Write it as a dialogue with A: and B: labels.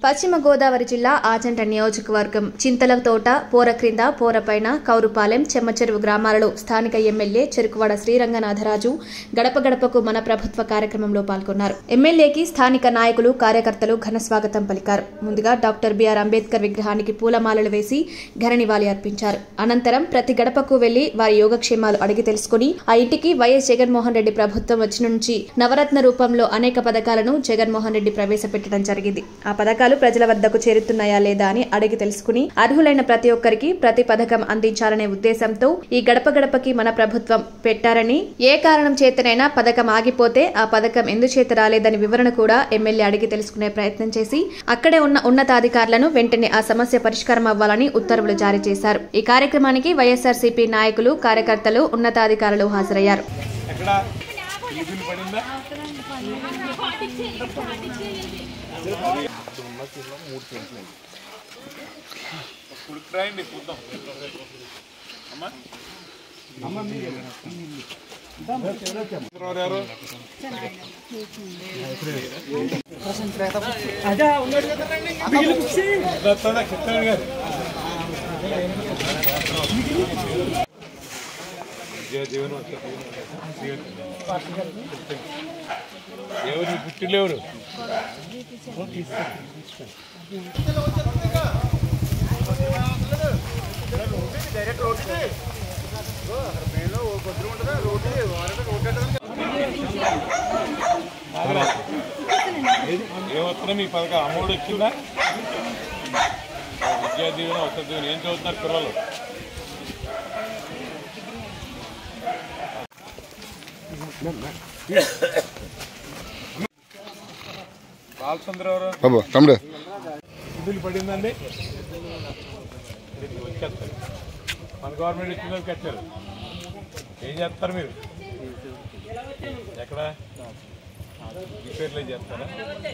A: పశ్చిమ గోదావరి జిల్లా ఆచంట నియోజకవర్గం చింతల తోట పోర క్రింద పోరపైన కౌరుపాలెం చెమ్మచెరువు గ్రామాలలో స్థానిక ఎమ్మెల్యే చెరుకువాడ శ్రీరంగనాథరాజు గడప గడపకు మన ప్రభుత్వ కార్యక్రమంలో పాల్గొన్నారు. ఎమ్మెల్యేకి స్థానిక నాయకులు కార్యకర్తలు ఘన స్వాగతం పలికారు. ముందుగా డాక్టర్ బిఆర్ అంబేద్కర్ విగ్రహానికి పూలమాలలు వేసి ఘన నివాళి అర్పించారు. అనంతరం ప్రతి గడపకు వెళ్ళి వారి యోగక్షేమాలు అడిగి తెలుసుకుని ఆ ఇంటికి వైఎస్ జగన్మోహన్ రెడ్డి ప్రభుత్వం వచ్చి నుంచి నవరత్న రూపంలో అనేక పథకాలను జగన్మోహన్ రెడ్డి ప్రవేశపెట్టడం జరిగింది. ఆ పథకాలు ప్రజల వద్దకు చేరుతున్నాయా లేదా అని అడిగి తెలుసుకుని అర్హులైన ప్రతి ఒక్కరికి ప్రతి పథకం అందించాలనే ఉద్దేశంతో ఈ గడప గడపకి మన ప్రభుత్వం పెట్టారని ఏ కారణం చేతనైనా పథకం ఆగిపోతే ఆ పథకం ఎందుచేత రాలేదని వివరణ కూడా ఎమ్మెల్యే అడిగి తెలుసుకునే ప్రయత్నం చేసి అక్కడే ఉన్న ఉన్నతాధికారులను వెంటనే ఆ సమస్య పరిష్కారం అవ్వాలని ఉత్తర్వులు జారీ చేశారు. ఈ కార్యక్రమానికి వైఎస్ఆర్సీపీ నాయకులు కార్యకర్తలు ఉన్నతాధికారులు హాజరయ్యారు.
B: ఎక్కడ ఇల్లు పడిందా ఉడికిరాయండి చూద్దాం అమ్మా ఎవరు ఎవరు? వస్తుందా? చెప్తాను గారు. విజయ జీవనం వచ్చే మీ పథకం అమ్మఒడి వచ్చిందా విద్యా దీవెన వసతి ఏం చదువుతున్నారు పిల్లలు బాలచంద్ర ఎవరు
C: బాబు తమ్ముడు.
B: బిల్లు పడిందండి. మన గవర్నమెంట్ ఇచ్చిన కట్టారు ఏం చేస్తారు మీరు? ఎక్కడ? ఈ పేర్లు చేస్తారా?